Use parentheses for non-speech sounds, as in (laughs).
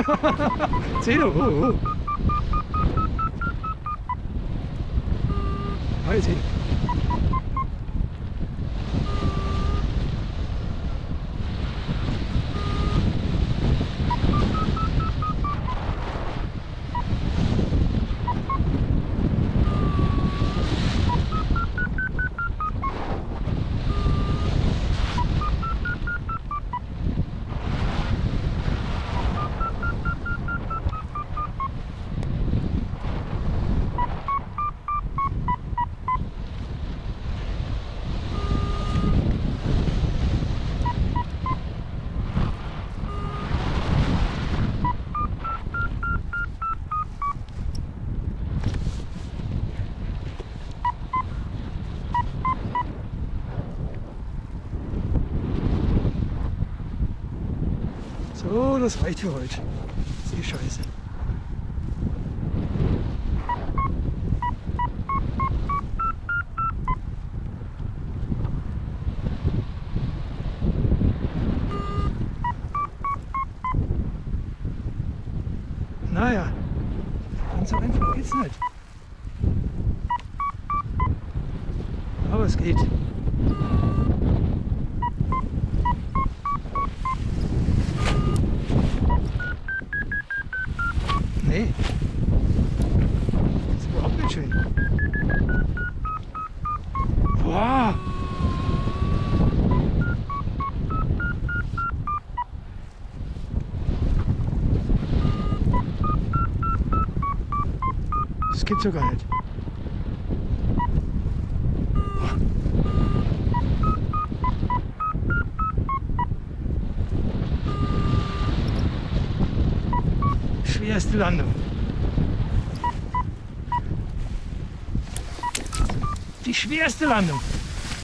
(laughs) 제로 아니 제 So, das reicht für heute. Seescheiße. Naja, ganz so einfach geht's nicht. Aber es geht. Nee. Das ist überhaupt nicht schön. Boah. Das geht so gar nicht. Schwerste Landung. Die schwerste Landung.